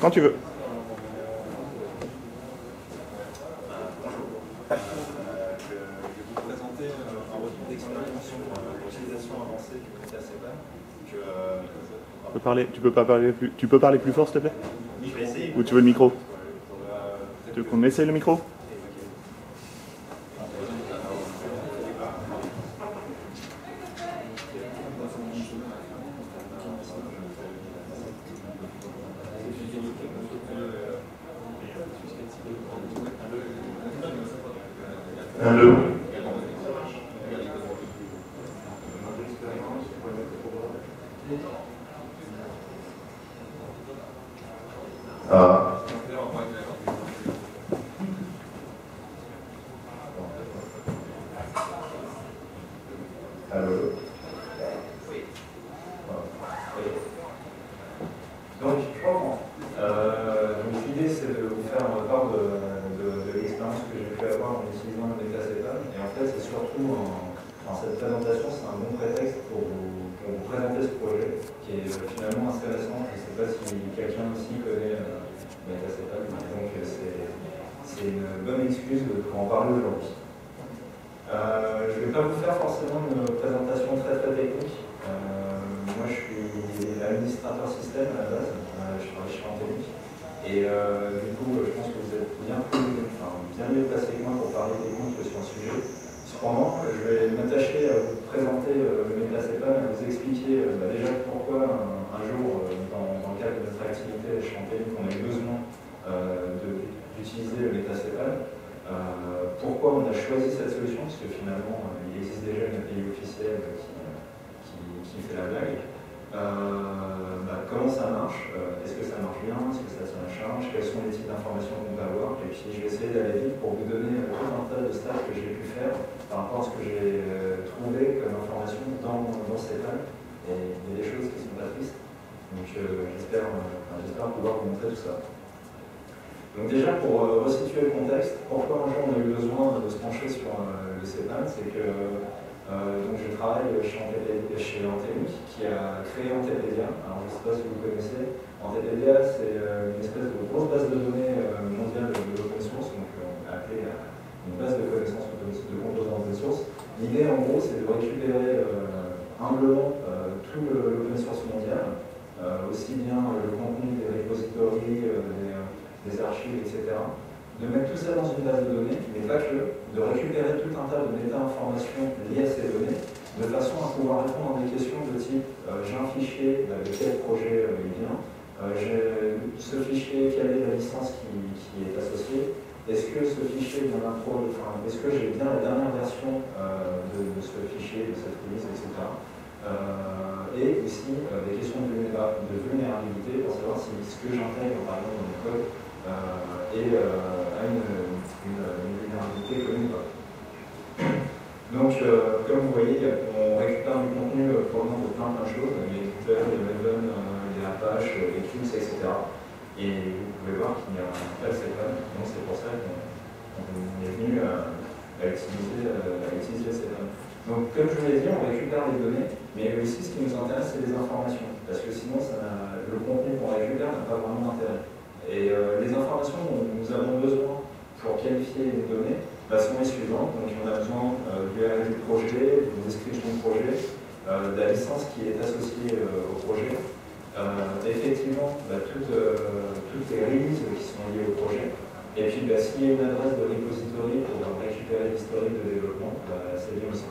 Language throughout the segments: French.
Quand tu veux. Je vais vous présenter un retour d'expérience sur l'utilisation avancée du métacéphale. Que, Tu peux, parler, tu, peux pas parler plus, tu peux parler plus fort, s'il te plaît? Ou tu veux le micro? Tu veux qu'on essaye le micro Allô Ah. Allô Donc, je comprends. Euh, donc, l'idée, c'est de vous faire part de, de- de l'expérience que j'ai pu avoir en utilisant le métacéphale. Et c'est surtout, en, enfin, cette présentation, c'est un bon prétexte pour vous, présenter ce projet, qui est euh, finalement assez récent. Je ne sais pas si quelqu'un ici connaît euh, mais donc euh, c'est une bonne excuse pour en parler aujourd'hui. Euh, je ne vais pas vous faire forcément une présentation très très technique. Moi, je suis administrateur système à la base. Je travaille chez Antennic. Et du coup, je pense que vous êtes bien, bien mieux placé que moi pour parler le sujet. Je vais m'attacher à vous présenter euh, le métacéphale, à vous expliquer euh, bah, déjà pourquoi un, jour, euh, dans, le cadre de notre activité chez Antennic, on a eu besoin d'utiliser le métacéphale. Euh, pourquoi on a choisi cette solution? Parce que finalement, il existe déjà une API officielle qui, fait la blague. Bah, comment ça marche? Est-ce que ça marche bien? Est-ce que ça tient à charge Quels sont les types d'informations qu'on peut avoir? Et puis je vais essayer d'aller vite pour vous donner tout un tas de stats que j'ai pu faire par rapport à ce que j'ai euh, trouvé comme information dans, dans pannes. Et il y a des choses qui sont pas tristes. Donc euh, j'espère euh, j'espère pouvoir vous montrer tout ça. Donc déjà pour resituer le contexte, pourquoi un jour on a eu besoin de se pencher sur le CEPAN, c'est que donc je travaille chez, Antépé- chez Antellic qui a créé Antepédia. Alors je ne sais pas si vous connaissez. Antepédia c'est une espèce de grosse base de données mondiale de, de l'open source, donc euh, appelée euh, une base de connaissances de composants open source. L'idée en gros c'est de récupérer euh, humblement euh, tout le- l'open source mondial, euh, aussi bien le contenu des repositories, des, des archives, etc. De mettre tout ça dans une base de données, mais pas que, de récupérer tout un tas de méta-informations liées à ces données, de façon à pouvoir répondre à des questions de type j'ai un fichier, de quel projet il vient, Euh, ce fichier, quelle est la licence qui est associée, est-ce que ce fichier vient d'un enfin, est-ce que j'ai bien la dernière version euh, de, de ce fichier, de cette release, etc. Euh, et aussi euh, des questions de, vulnéra- de vulnérabilité pour savoir si ce que j'intègre par exemple dans mon code est, a une, vulnérabilité commune ou pas. Donc, comme vous voyez, on récupère du contenu euh, provenant de plein plein de choses, les Google, les Maven, euh, les Apache, les Qs, etc. Et vous pouvez voir qu'il y a un tel CEPAN, donc c'est pour ça qu'on on est venu à, à utiliser, euh, à utiliser CEPAN. Donc, comme je vous l'ai dit, on récupère les données, mais aussi ce qui nous intéresse, c'est les informations, parce que sinon, le contenu qu'on récupère n'a pas vraiment d'intérêt. Et euh, les informations dont nous avons besoin pour qualifier une donnée bah, sont les suivantes. Donc, on a besoin euh, du RL du projet, d'une description de projet, euh, de la licence qui est associée au projet. Effectivement, bah, toutes, toutes les releases qui sont liées au projet. Et puis, bah, s'il y a une adresse de repository pour récupérer l'historique de développement, bah, c'est bien aussi.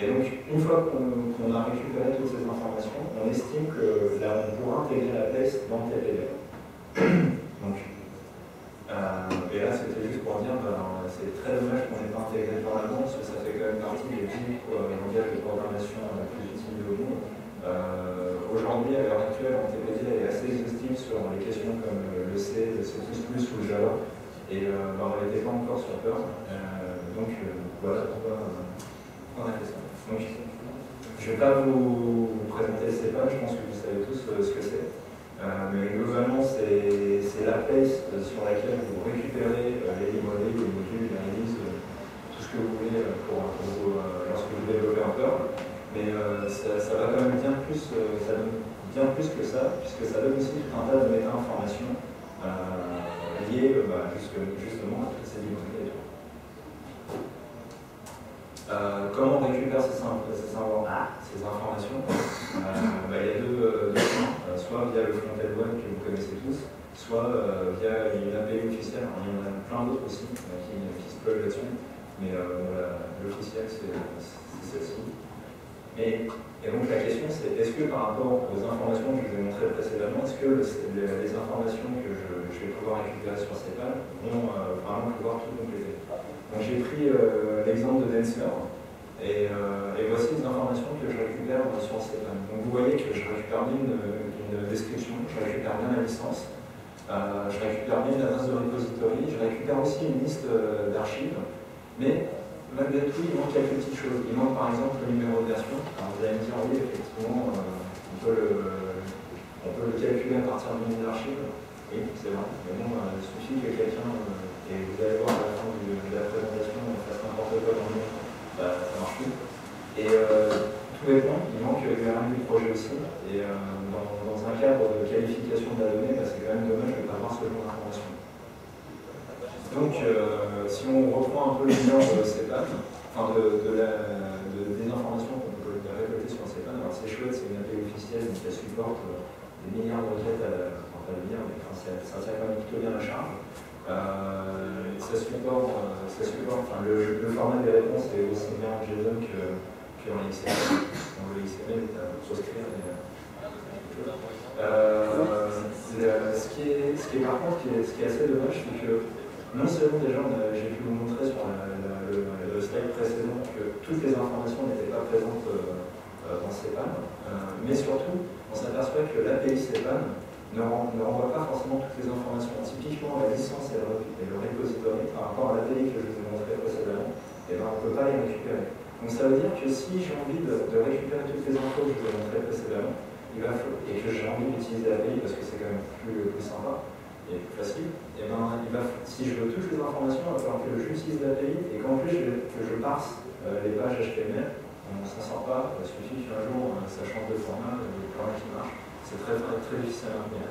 Et donc, une fois qu'on a récupéré toutes ces informations, on estime que là, on pourra intégrer la place dans TPD. donc, euh, et là, c'était juste pour dire, ben, c'est très dommage qu'on n'ait pas intégré par l'avant, parce que ça fait quand même partie des 10 langages de programmation euh, plus utilisés au monde. Euh, Aujourd'hui, à l'heure actuelle, NTPD est assez exhaustif sur les questions comme le C, le C++ ou le Java, et euh, ben, on n'était pas encore sur. Euh, donc, euh, voilà pourquoi euh, on a fait ça. Donc, je ne vais pas vous, présenter le CEPA, je pense que vous savez tous euh, ce que c'est. Euh, mais globalement, c'est la place euh, sur laquelle vous récupérez les librairies, les modules, les euh, tout ce que vous voulez pour, lorsque vous développez un. Mais ça, va quand même bien plus, ça donne bien plus que ça, puisque ça donne aussi tout un tas de méta-informations liées bah, justement à toutes ces librairies. Comment on récupère ces, ces, ces informations bah, Il y a deux, deux soit via le front-end web que vous connaissez tous, soit via une API officielle. il y en a plein d'autres aussi qui, se peuvent là-dessus, mais l'officiel c'est celle-ci. Et, donc la question c'est est-ce que par rapport aux informations que je vous ai montrées précédemment, est-ce que les, informations que je, vais pouvoir récupérer sur ces vont euh, vraiment pouvoir tout compléter? Donc j'ai pris euh, l'exemple de Dancer et, euh, et, voici les informations que je récupère sur ces pages. Donc vous voyez que je récupère bien une, description, je récupère bien la licence, je récupère bien l'adresse de repository, je récupère aussi une liste d'archives, mais malgré tout, il manque quelques petites choses. Il manque par exemple le numéro de version. Alors vous allez me dire, oui, effectivement, euh, on, peut le, calculer à partir d'une d'archive. Oui, c'est vrai. Mais bon, euh, il suffit que quelqu'un, euh, et vous allez voir à la fin de la présentation, fasse n'importe quoi dans le monde, bah, ça marche plus. Et tout bêtement, il manque le RMU du projet aussi. Et dans, dans, un cadre de qualification de la donnée, bah, c'est quand même dommage de ne pas avoir ce genre d'information. Donc, euh, si on reprend un peu le bilan de CEPAN, enfin de, de, la, de des informations qu'on peut récolter sur CEPAN, alors c'est chouette, c'est une API officielle, donc elle supporte euh, des milliards de requêtes, à, enfin le milliard, mais enfin, ça, ça tient quand même plutôt bien la charge. Euh, ça euh, ça enfin, le, format des réponses est aussi bien en JSON que, en XML. Le XML est à. Mais, euh, ce, qui est, ce qui par contre, ce qui est assez dommage, c'est que non seulement déjà, j'ai pu vous montrer sur le, slide précédent que toutes les informations n'étaient pas présentes dans CEPAN, euh, mais surtout, on s'aperçoit que l'API CEPAN ne, renvoie pas forcément toutes les informations. Typiquement, la licence et le, repository, par rapport à l'API que je vous ai montré précédemment, eh ben, on ne peut pas les récupérer. Donc ça veut dire que si j'ai envie de, récupérer toutes les infos que je vous ai montrées précédemment, il va, et que j'ai envie d'utiliser l'API parce que c'est quand même plus, sympa, et plus facile, eh ben, il va, si je veux toutes les informations, il va falloir que j'utilise l'API et qu'en plus je, que je parse euh, les pages HTML. On ne s'en sort pas, il suffit qu'un jour euh, ça change de format, n'y a qui marche. C'est très, très, très difficile à maintenir.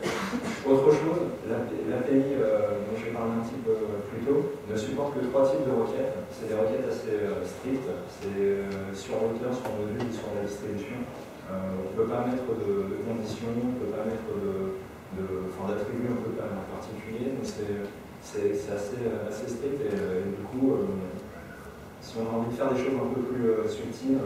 Autre chose, l'API euh, dont j'ai parlé un petit peu plus tôt ne supporte que trois types de requêtes. C'est des requêtes assez strictes, c'est sur l'auteur, sur le module, sur la distribution. on ne peut pas mettre de, conditions, on ne peut pas mettre de, d'attributs un peu en particulier. Donc c'est assez, assez strict et, du coup, euh, si on a envie de faire des choses un peu plus euh, subtiles,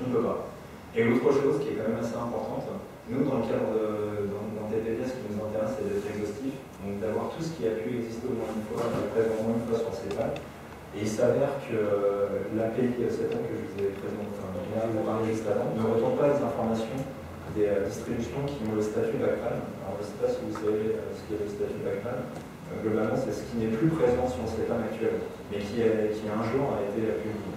on ne peut pas. Et autre chose qui est quand même assez importante, nous dans le cadre de TPP, ce qui nous intéresse c'est d'être exhaustif, donc d'avoir tout ce qui a pu exister au moins une fois, présent au moins une fois sur ces. Et il s'avère que l'API 7 que je vous ai présenté, enfin, juste avant, ne retourne pas les informations des euh, distributions qui ont le statut backman. Alors je ne sais pas si vous savez euh, ce qu'est le statut backman. Euh, globalement, c'est ce qui n'est plus présent sur ces pannes actuelles, mais qui, qui un jour a été publié.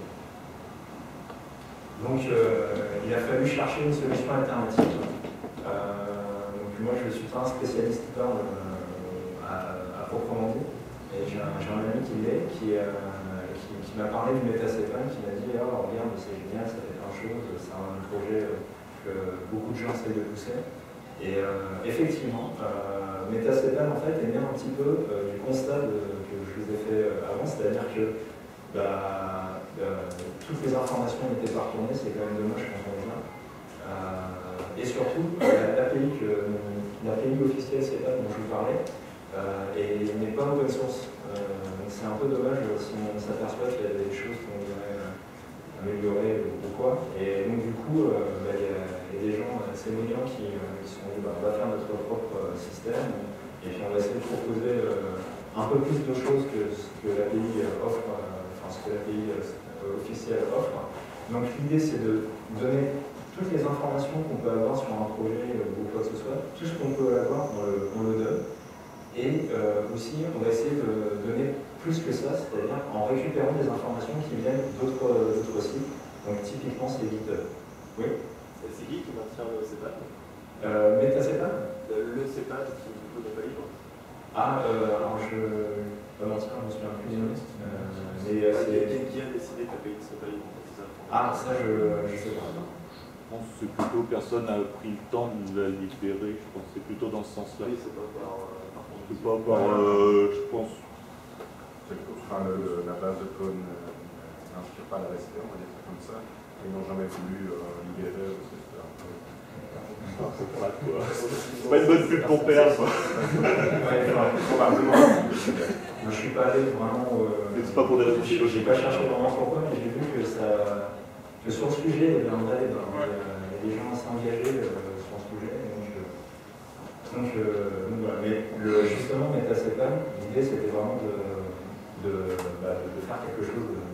Donc il a fallu chercher une solution alternative. Donc moi je ne suis pas un spécialiste Perl à, proprement dit, et j'ai un, ami qui l'est, qui, qui, m'a parlé du MetaCepan, qui m'a dit oh, regarde, c'est génial, ça fait plein de choses, c'est un projet que beaucoup de gens essayent de pousser. Et euh, effectivement, euh, en fait est né un petit peu euh, du constat que je vous ai fait euh, avant, c'est-à-dire que bah, toutes les informations étaient pas retournées, c'est quand même dommage quand. Et surtout, l'API officielle CEPAN dont je vous parlais n'est pas open source. c'est un peu dommage si on s'aperçoit qu'il y a des choses qu'on devrait améliorer ou quoi. Et donc du coup, bah, il y a des gens assez brillants qui, euh, qui, sont dit bah, on va faire notre propre euh, système et puis on va essayer de proposer euh, un peu plus de choses que ce que l'API offre, enfin ce que l'API officielle offre. Donc l'idée c'est de donner toutes les informations qu'on peut avoir sur un projet ou quoi que ce soit, tout ce qu'on peut avoir, on le, on le donne. Et aussi, on va essayer de donner plus que ça, c'est-à-dire en récupérant des informations qui viennent d'autres sites. Donc typiquement, c'est GitHub. Oui? C'est qui qui maintient le CEPAD euh, MetaCEPAD Le CEPAD qui n'est pas libre Ah, euh, alors je vais mentir, je me souviens plus. Euh, mais euh, c'est... Qui a décidé que la pays ne soit pas libre Ah, ça je ne sais pas. Je pense que c'est plutôt personne n'a pris le temps de la libérer, je pense que c'est plutôt dans ce sens-là. Oui, c'est pas par. Je sais pas, par, euh, je pense, enfin, le- la base de code euh, n'inspire pas la RST, on va dire ça comme ça. Ils n'ont jamais voulu euh, libérer. C'est pas une bonne pub pour perdre, quoi. Ouais, enfin, probablement. Je suis pas allé vraiment. euh, Mais c'est pas pour des raisons J'ai pas cherché vraiment pourquoi, mais j'ai vu que, ça, que sur le sujet, il y vrai. Il a- des gens assez engagés euh, sur le sujet. et Donc, euh, donc, euh, donc voilà. Mais le, justement, l'idée c'était vraiment de, de, bah, de faire quelque chose de,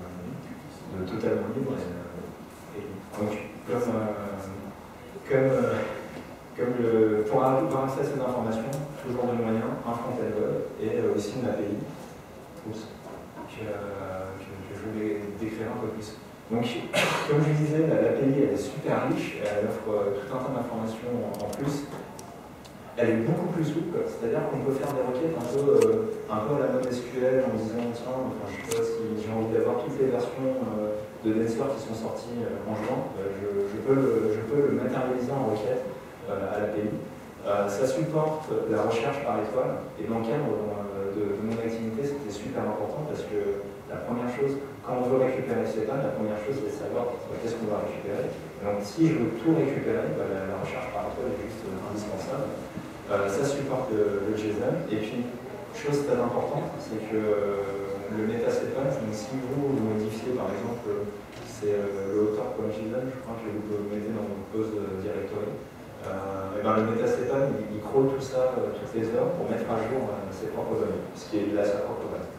de totalement libre. Et, et donc, comme, euh, comme, euh, comme le, pour avoir accès à ces informations, toujours de moyens, un front-end web et euh, aussi une API. Oups que- que je vais décrire un peu plus. Donc, comme je disais, la- l'API elle est super riche, elle offre euh, tout un tas d'informations en, plus. Elle est beaucoup plus souple, c'est-à-dire qu'on peut faire des requêtes un peu, euh, un peu à la mode SQL en disant tiens, je sais pas si j'ai envie d'avoir toutes les versions euh, de Dancer qui sont sorties en juin, je, peux le, je peux le matérialiser en requête à l'API. Ça supporte la recherche par étoile et dans le cadre de mon activité c'était super important parce que la première chose, quand on veut récupérer ces pannes, la première chose c'est de savoir qu'est-ce qu'on va récupérer. Donc si je veux tout récupérer, bah, la, recherche par est juste euh, indispensable. Euh, ça supporte le, JSON et puis chose très importante, c'est que euh, le metacépan, donc si vous modifiez par exemple, c'est le auteur.json, je crois que vous le mettez dans votre euh, directory. Ben, le metacépan, il, il crawl tout ça toutes les heures pour mettre à jour ses propres données, ce qui est de la sa propre base.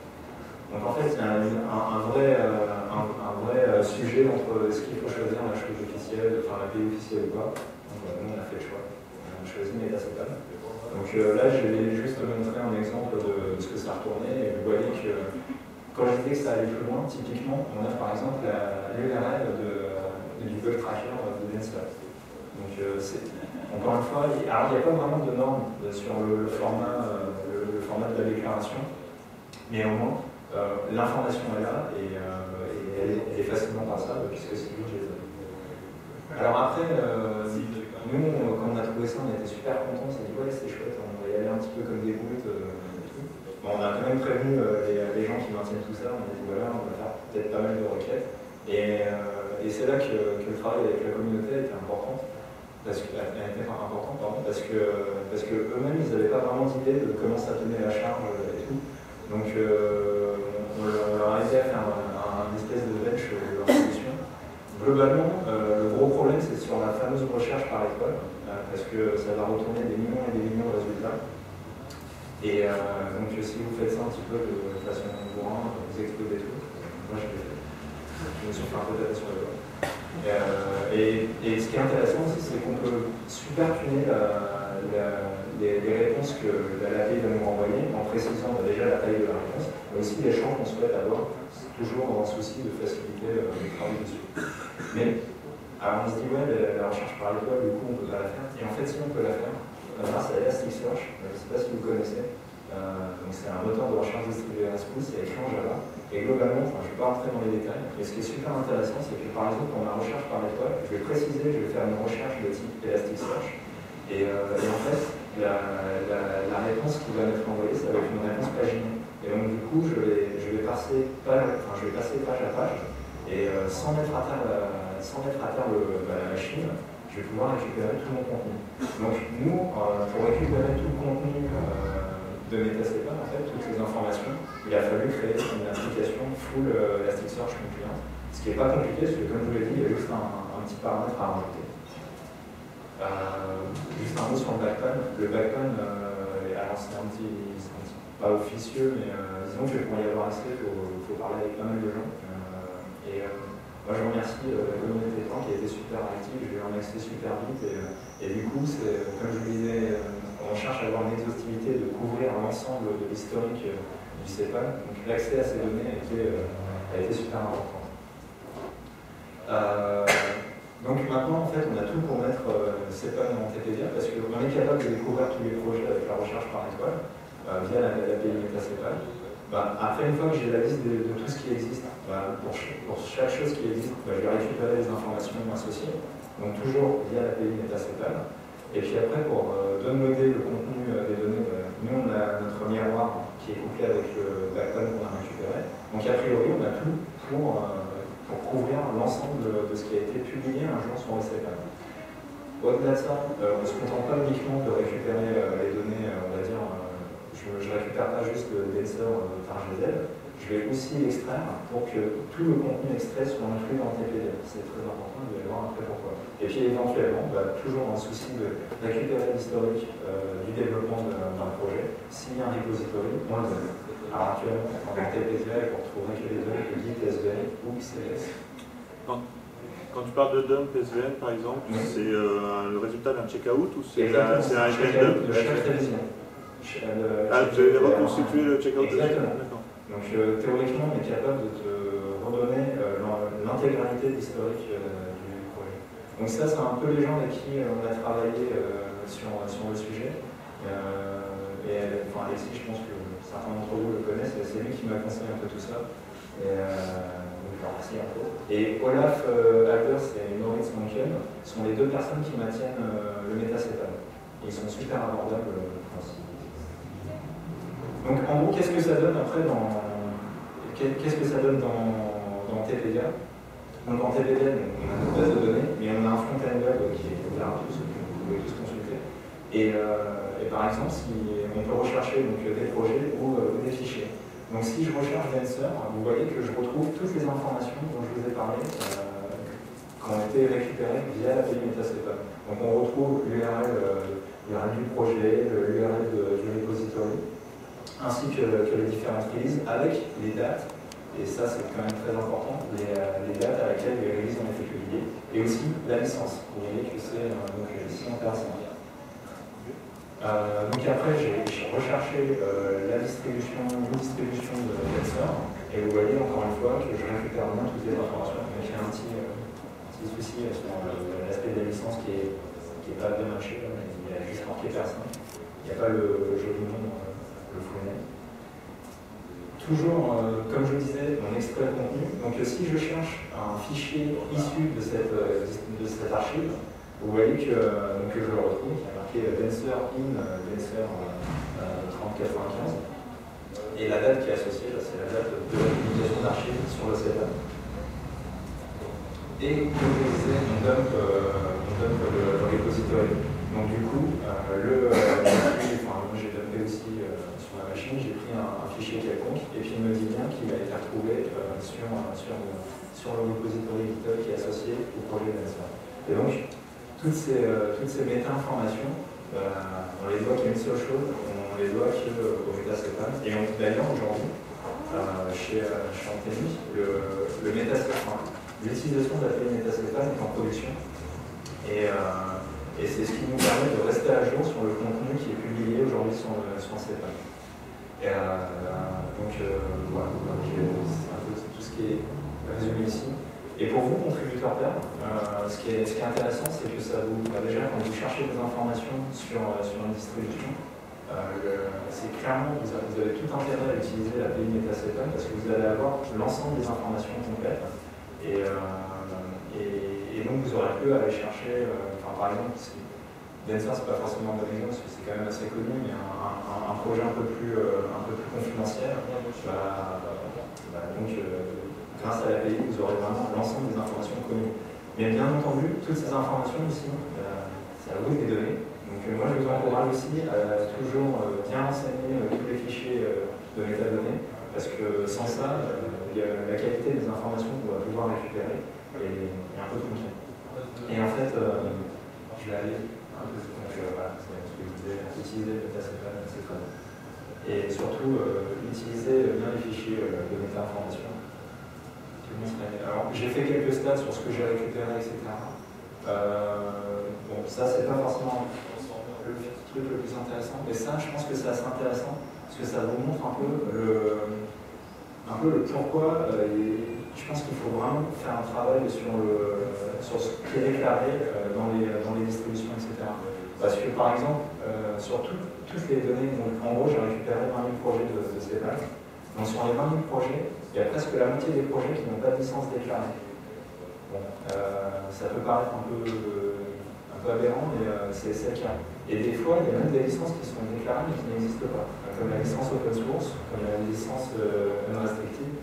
Donc en fait, il y a un, vrai, euh, un, vrai euh, sujet entre ce qu'il faut choisir la chose officielle, enfin la pays officielle ou pas. Donc nous, on a fait le choix. On a choisi metacépan. Donc euh, là, je vais juste montrer un exemple de, ce que ça a retourné et vous voyez que quand je disais que ça allait plus loin, typiquement, on a par exemple l'URL de, du bug tracker de Densa. Donc encore une fois, il- n'y a pas vraiment de normes sur le, format, le, format de la déclaration, mais au moins l'information est là et, euh, elle, est, facilement passable puisque c'est du JSON. Alors après, euh, nous, quand on a trouvé ça, on était super contents, on s'est dit ouais c'est chouette, on va y aller un petit peu comme des euh, tout. Bon, on a quand même prévenu euh, les, les gens qui maintiennent tout ça, on a dit voilà, on va faire peut-être pas mal de requêtes. Et, euh, c'est là que, le travail avec la communauté était important parce que, était important, pardon, parce que, parce que eux-mêmes, ils n'avaient pas vraiment d'idée de comment ça la charge euh, et tout. Donc, euh, on, a aidé à faire un, espèce de bench de leur solution. Globalement, euh, le gros problème, c'est sur la fameuse recherche par étoile, euh, parce que ça va retourner des millions et des millions de résultats. Et euh, donc, si vous faites ça un petit peu de façon courante, vous explosez tout. Moi, je. Je me suis fait un peu sur le. Euh, et, ce qui est intéressant aussi, c'est qu'on peut super tuner la- les, les réponses que la l'API va nous renvoyer en précisant bah, déjà la taille de la réponse, mais aussi les champs qu'on souhaite avoir, toujours dans un souci de faciliter euh, le travail dessus. Mais alors on se dit, ouais, la, recherche par étoile, du coup, on ne peut pas la faire. Et en fait, si on peut la faire, euh, grâce à Elasticsearch, euh, je ne sais pas si vous connaissez, euh, donc c'est un moteur de recherche distribué à Spruce, c'est écrit en Java. Et globalement, enfin, je ne vais pas rentrer dans les détails, mais ce qui est super intéressant, c'est que par exemple, pour ma recherche par étoile, je vais préciser, je vais faire une recherche de type Elasticsearch. Et, euh, et en fait, la, réponse qui va m'être envoyée, ça va être une réponse paginée. Et donc du coup, je vais, je vais, passer, page, enfin, je vais passer page à page, et euh, sans, mettre à terre la, sans mettre à terre le- bah, machine, je vais pouvoir récupérer tout mon contenu. Donc nous, euh, pour récupérer tout le contenu euh, de Metacepan, en fait, toutes les informations, il a fallu créer une application full euh, Elasticsearch compliant. Ce qui n'est pas compliqué, parce que comme je vous l'ai dit, il y a juste un, un petit paramètre à rajouter. Euh, juste un mot sur le backpan. Le backpan, euh, alors c'est un petit, pas officieux, mais euh, disons que pour y avoir accès, il faut, parler avec pas mal de gens. Euh, et euh, moi, je remercie euh, la communauté temps qui a été super active, j'ai eu un accès super vite. Et, euh, du coup, comme je vous disais, euh, on cherche à avoir une exhaustivité de couvrir l'ensemble de l'historique euh, du CEPAL. Donc l'accès à ces données a été, euh, a été super important. Donc maintenant, en fait, on a tout pour mettre euh, en TPDIA parce qu'on est capable de découvrir tous les projets avec la recherche par étoile euh, via l'API la MetaCépal. Ben, après, une fois que j'ai la liste de, tout ce qui existe, ben, pour, chaque chose qui existe, ben, je vais récupérer les informations associées, donc toujours via l'API MetaCépal. Et puis après, pour euh, downloader le contenu euh, des données, nous, on a notre miroir qui est couplé avec le backbone qu'on a récupéré. Donc, a priori, on a tout pour un jour son RCPAN. Au-delà de ça, on ne se contente pas uniquement de récupérer les données, on va dire, je ne récupère pas juste le denser par GZL, je vais aussi l'extraire pour que tout le contenu extrait soit inclus dans TPD. C'est très important, y avoir après pourquoi. Et puis éventuellement, bah, toujours le souci de récupérer l'historique du développement d'un projet, s'il y a un repository, on le donne. Alors actuellement, en TPD, pour trouver que les que Git, SVN ou. Quand tu parles de dump SVN, par exemple, c'est euh, le résultat d'un checkout ou c'est un event dump. Ah, vous avez reconstitué le checkout Exactement. Donc euh, théoriquement, on est capable de te redonner euh, l'intégralité de l'historique euh, du projet. Donc ça, c'est un peu les gens avec qui on a travaillé sur, sur le sujet. et enfin, Alexis, je pense que certains d'entre vous le connaissent, c'est lui qui m'a conseillé un peu tout ça. Et, et Olaf euh, Albers et Maurice Monken sont les deux personnes qui maintiennent euh, le métacétane. Ils sont super abordables. Euh, Donc en gros, qu'est-ce que ça donne après dans qu'est-ce que ça donne dans, dans TPDA Donc en TPDA, on a une base de données, mais on a un front-end web qui est tous, que vous pouvez tous consulter. Par exemple, si on peut rechercher des projets ou des fichiers. Donc si je recherche Dancer, vous voyez que je retrouve toutes les informations dont je vous ai parlé euh, qui ont été récupérées via l'API Metasetup. Donc on retrouve l'URL euh, du projet, l'URL du repository, ainsi que, les différentes releases avec les dates, et ça c'est quand même très important, les, euh, dates à laquelle les releases ont été publiées, et aussi la licence. Vous voyez que c'est donc ici intéressant. Euh, donc après, j'ai recherché euh, la distribution, une distribution de Tensor, et vous voyez encore une fois que je récupère bien toutes les informations. Donc il y a un petit, euh, souci sur l'aspect de la licence qui n'est est pas bien marché, il y a juste marqué personne. Il n'y a pas le, joli nom, le full. Toujours, comme je disais, on extrait le contenu. Donc si je cherche un fichier issu de de cette archive, vous voyez que, donc, je le retrouve qui est Denser in Denser 3095. Et la date qui est associée, c'est la date de la publication d'archives sur le setup. Et comme je disais, on dump, euh, on dump repository. Donc du coup, euh, le, euh, enfin, j'ai dumpé aussi sur la machine, j'ai pris un, fichier quelconque, et puis il me dit bien qu'il a été retrouvé sur, sur, sur, le repository GitHub qui est associé au projet Denser. Et donc, toutes ces, toutes ces méta-informations, euh, on les doit qu'à une seule chose, on les doit qu'au métacétane. Et d'ailleurs, aujourd'hui, euh, chez, euh, chez le, le l'utilisation de la métacétane est en production. Et, et c'est ce qui nous permet de rester à jour sur le contenu qui est publié aujourd'hui sur, sur. Et, donc voilà, c'est un peu tout ce qui est résumé ici. Et pour vous, contributeurs euh, ce, qui est, intéressant, c'est que ça vous, bah, déjà, quand vous cherchez des informations sur, euh, sur une distribution, euh, c'est clairement, vous avez, tout intérêt à utiliser la l'API MetaSetup parce que vous allez avoir l'ensemble des informations complètes. Et, et, donc, vous aurez peu à aller chercher, par exemple, Denser, c'est pas forcément un bon exemple parce que c'est quand même assez connu, mais un, projet un peu plus, un peu plus confidentiel, bah, bah, donc, grâce à l'API, vous aurez vraiment l'ensemble des informations connues. Mais bien entendu, toutes ces informations ici, euh, c'est à vous des données. Donc euh, moi, je vous encourage aussi à toujours euh, bien renseigner tous les fichiers de métadonnées, parce que sans ça, la qualité des informations qu'on va pouvoir récupérer est, un peu tronquée. Et en fait, je vais aller un peu, donc voilà, c'est ce que je disais, utiliser le test etc. Et surtout, utiliser bien les fichiers de méta-information alors, j'ai fait quelques stats sur ce que j'ai récupéré, etc. Euh, bon, ça, c'est pas forcément le truc le plus intéressant, mais ça, je pense que c'est assez intéressant, parce que ça vous montre un peu le, un peu le pourquoi. Euh, je pense qu'il faut vraiment faire un travail sur, le, sur ce qui est déclaré euh, dans, les, dans les distributions, etc. Parce que, par exemple, sur toutes les données, en gros, j'ai récupéré 20 000 projets de, de Donc, sur les 20 000 projets, il y a presque la moitié des projets qui n'ont pas de licence déclarée. Bon, euh, ça peut paraître un peu, un peu aberrant, mais euh, c'est le cas. Et des fois, il y a même des licences qui sont déclarées mais qui n'existent pas, comme la licence open source, comme la licence euh, non restrictive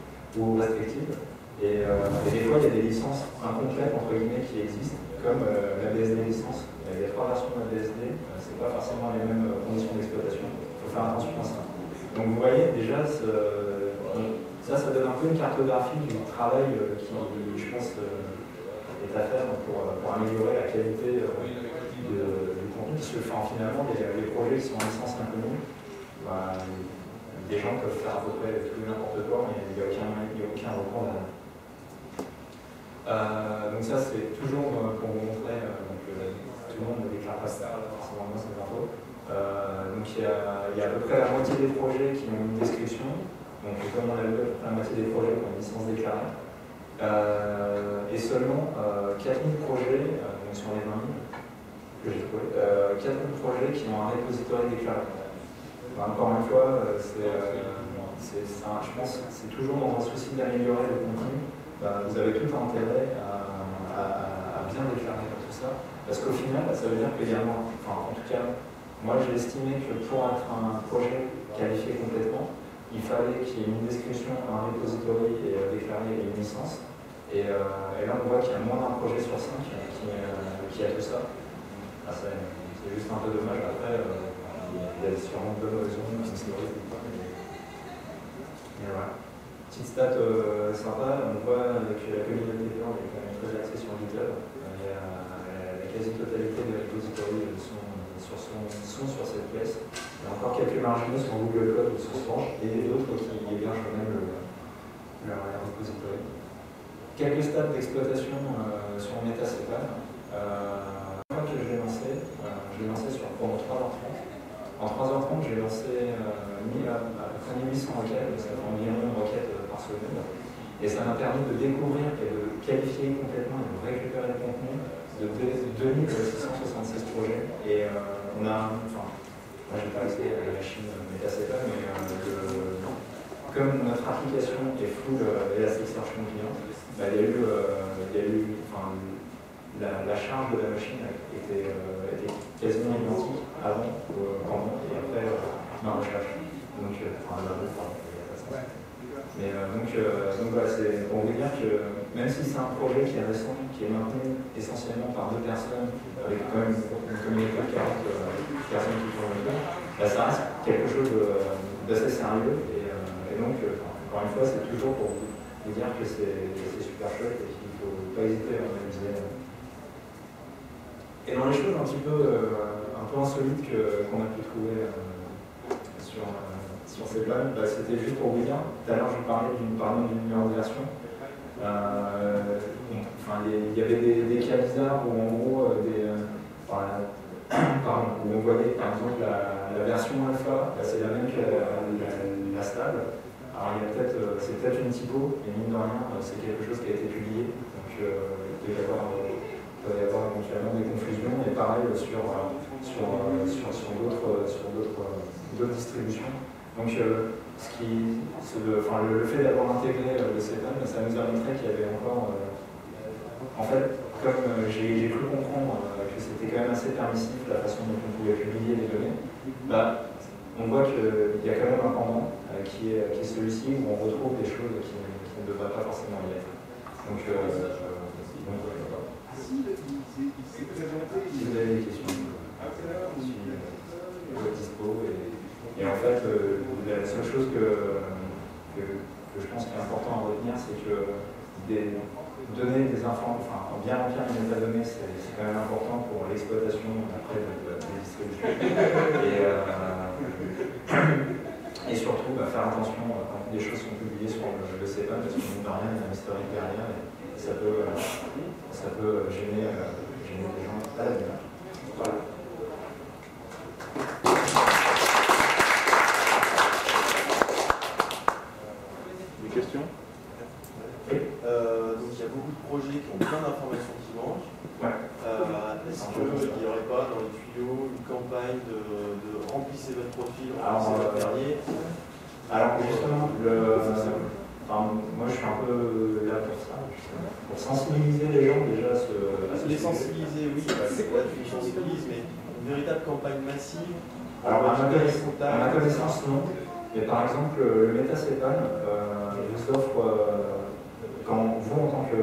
ou restrictive. Et, et, des fois, il y a des licences incomplètes, entre guillemets, qui existent comme la BSD licence. Il y a trois versions de la BSD, ce n'est pas forcément les mêmes conditions d'exploitation. Il faut faire attention à ça. Donc vous voyez déjà, ça, ça donne un peu une cartographie du travail qui, je pense, est à faire pour, améliorer la qualité du contenu, parce que finalement, les, projets qui sont en licence inconnue, bah, des gens peuvent faire à peu près tout n'importe quoi, mais il n'y a aucun, aucun recours. Euh, donc ça, c'est toujours euh, pour vous montrer, euh, euh, tout le monde ne déclare pas ça, forcément c'est info. Euh, donc il y, a, à peu près la moitié des projets qui ont une description, donc comme on l'a vu, la moitié des projets ont une licence déclarée. Euh, et seulement 4000 projets, donc sur les 20 000 que j'ai trouvé, 4000 projets qui ont un repository déclaré. encore une fois, c'est, je pense c'est toujours dans un souci d'améliorer le contenu bah, vous avez tout intérêt à, à, à, bien déclarer tout ça. Parce qu'au final, ça veut dire qu'il y a moins. Enfin, en tout cas, moi j'ai estimé que pour être un projet qualifié complètement, il fallait qu'il y ait une description, un repository et euh, déclarer une licence. Et, euh, et, là, on voit qu'il y a moins d'un projet sur cinq qui, euh, a tout ça. Ah, c'est juste un peu dommage. Après, il y a sûrement de bonnes raisons, mais voilà petite stat sympa, on voit avec la communauté qui est quand même très axée sur GitHub, la, quasi-totalité des repositories sont, sont sur cette pièce. Il y a encore quelques marginaux sur Google Code ou sur Sponge, et d'autres qui hébergent même leur repository. Quelques stats d'exploitation euh, sur Metacepan. Euh, que je l'ai lancé, euh, je lancé sur, pendant 3h30. En 3h30, j'ai lancé euh, 1000, à, peu près 1800 requêtes, ça fait environ une requête par semaine. Et ça m'a permis de découvrir et de qualifier complètement et de récupérer le contenu de 2666 projets. Euh, moi je vais pas rester à la machine Metasepa, mais euh, comme notre application est full euh, Elasticsearch Convenient, bah, il y a eu, euh, il y a eu enfin, la, la, charge de la machine était, euh, était quasiment identique avant, pendant et après ma recherche. Donc, enfin, mais euh, donc, euh, donc voilà, c'est pour vous dire que même si c'est un projet qui est récent, qui est maintenu essentiellement par deux personnes, avec quand même une communauté de 40 euh, personnes qui font le truc, bah, ça reste quelque chose d'assez sérieux. Et, donc, encore une fois, c'est toujours pour vous, dire que c'est super chouette et qu'il ne faut pas hésiter à analyser. Et dans les choses un petit peu, un peu insolites qu'on a pu trouver sur sur ces plans, bah, c'était juste pour vous dire, tout à l'heure je parlais d'une numérisation. Euh, enfin, il y avait des, cas bizarres où en gros, euh, des, euh, pardon, où on voyait par exemple la, version alpha, bah, c'est la même que la, stable. Alors il y a peut-être, euh, c'est peut-être une typo, mais mine de rien, c'est quelque chose qui a été publié. Donc il peut y avoir, avoir éventuellement des confusions, et pareil sur, sur, sur, sur d'autres distributions. Donc, euh, ce qui, le, enfin, le, fait d'avoir intégré euh, le CEPAM, ça nous a qu'il y avait encore. Euh, en fait, comme euh, j'ai cru comprendre euh, que c'était quand même assez permissif la façon dont on pouvait publier les données, bah, on voit qu'il y a quand même un pendant qui est, celui-ci où on retrouve des choses qui, ne devraient pas forcément y être. Donc, donc si vous avez des questions, je suis dispo. Et, et en fait, euh, la seule chose que, je pense qu'il est important à retenir, c'est que des, donner des informations, enfin, bien remplir les métadonnées, c'est quand même important pour l'exploitation après de, de, des distributions. Et, euh, et surtout, bah, faire attention quand des choses sont publiées sur le, le CEPA, parce qu'on ne rien, il y a un historique derrière, et ça peut, euh, ça peut gêner, euh, gêner les gens à l'avenir. Voilà. questions euh, Donc il y a beaucoup de projets qui ont plein d'informations qui manquent. Ouais. Euh, Est-ce qu'il n'y aurait pas dans les tuyaux une campagne de, de remplissez votre profil, remplissez votre dernier Alors justement, le, enfin, moi je suis un peu là pour ça, pour sensibiliser les gens déjà à ce. À ce les sensibiliser, oui, là tu sensibilises, mais une véritable campagne massive. Alors à ma, connaissance, à ma connaissance, non. Mais par exemple, le Metacepan, euh, vous offre, euh, quand vous en tant que,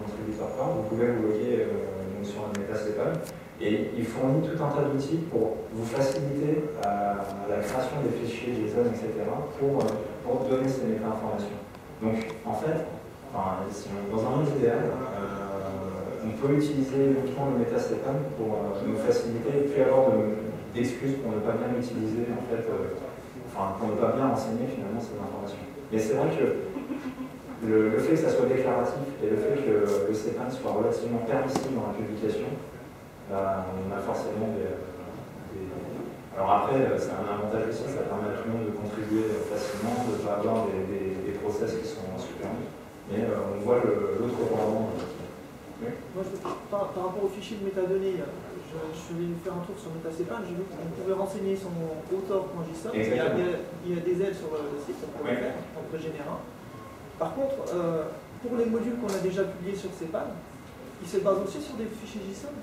contributeur vous pouvez vous loguer euh, sur un MetaCPAN. Et il fournit tout un tas d'outils pour vous faciliter euh, la création des fichiers JSON, etc., pour, euh, pour donner ces méta-informations. Donc, en fait, dans un monde idéal, euh, on peut utiliser uniquement le MetaCPAN pour nous faciliter et puis avoir d'excuses pour ne pas bien utiliser, en fait, enfin, pour ne pas bien enseigner finalement ces informations. Mais c'est vrai que le, fait que ça soit déclaratif et le fait que le CPAN soit relativement permissible dans la publication, bah, on a forcément des, Alors après, c'est un avantage aussi, ça permet à tout le monde de contribuer facilement, de ne pas avoir des, process qui sont super Mais euh, on voit l'autre pendant. Oui. Moi, par, rapport au fichier de métadonnées, je, je allé faire un tour sur MetaCPAN, j'ai vu qu'on pouvait renseigner son autor.json. Il, y a, il y a des aides sur le site, on peut le faire, on peut générer un. Par contre, euh, pour les modules qu'on a déjà publiés sur CEPAN, ils se basent aussi sur des fichiers JSON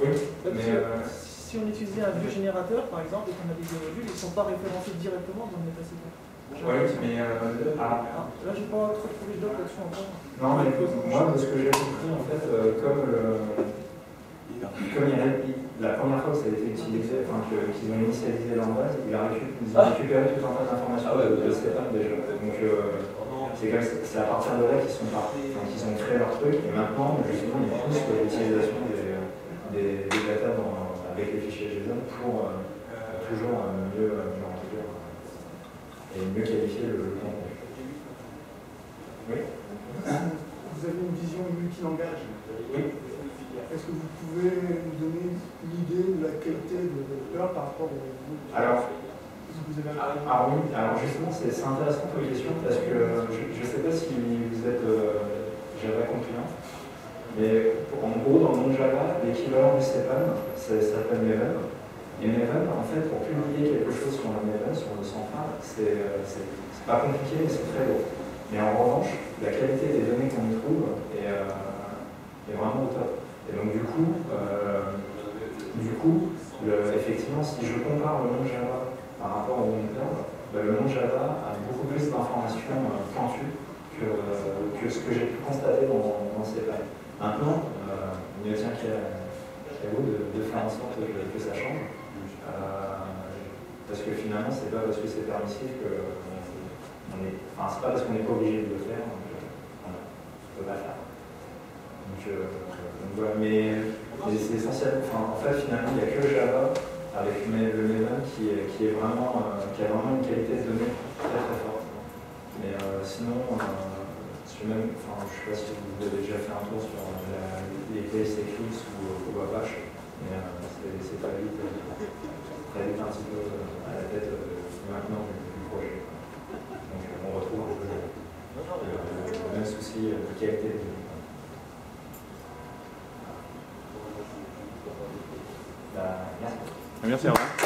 oui, mais euh, si on utilisait un vieux générateur, par exemple, et qu'on avait des modules, ils ne sont pas référencés directement dans le MetaCP. Oui, mais euh, ah. ah. là, j'ai pas trop trouvé de là-dessus encore. Non, mais moi, de ce que j'ai compris, en fait, euh, comme, le, comme il y a, la première fois que ça a été utilisé, enfin, qu'ils ont initialisé leur base, ils ont récupéré tout un tas d'informations ah de, de CEPAM déjà. Donc, c'est à partir de là qu'ils sont partis, qu'ils ont créé leur truc, et maintenant, justement, ils poussent l'utilisation des des, des data dans, avec les fichiers JSON pour euh, toujours mieux, mieux et mieux qualifier le, contenu. Oui Vous avez une vision multilangage. Oui. Est-ce que vous pouvez nous donner une idée de la qualité de développeur par rapport au Alors, ah, oui, alors justement, c'est intéressant comme question parce que je ne sais pas si vous êtes euh, Java compliant. Mais en gros, dans le monde Java, l'équivalent du CEPAN, ça s'appelle Maven. Et Maven, en fait, pour publier quelque chose sur un Maven, sur le sans fin, c'est pas compliqué, mais c'est très lourd. Mais en revanche, la qualité des données qu'on y trouve est, euh, vraiment au top. Et donc du coup, euh, du coup effectivement, si je compare le monde Java par rapport au monde Cloud, bah, le monde Java a beaucoup plus d'informations euh, pointues que, ce que j'ai pu constater dans, dans CEPAN. Maintenant, euh, il ne tient qu'à de, faire en sorte que, ça change. Euh, parce que finalement, c'est pas parce que c'est permissif que on est, enfin, c'est pas parce qu'on n'est pas obligé de le faire qu'on ne peut pas le faire. Donc, euh, voilà, mais, c'est essentiel. Enfin, en fait, finalement, il n'y a que Java avec le Maven qui, qui, qui a vraiment une qualité de données très très forte. Mais sinon, je ne sais pas si vous avez déjà fait un tour sur la, les PS ou, ou Apache, mais euh, c'est très vite, très vite un petit peu à la tête euh, maintenant du, projet. Donc on retrouve un peu le, même souci de qualité de Merci. Merci, au revoir.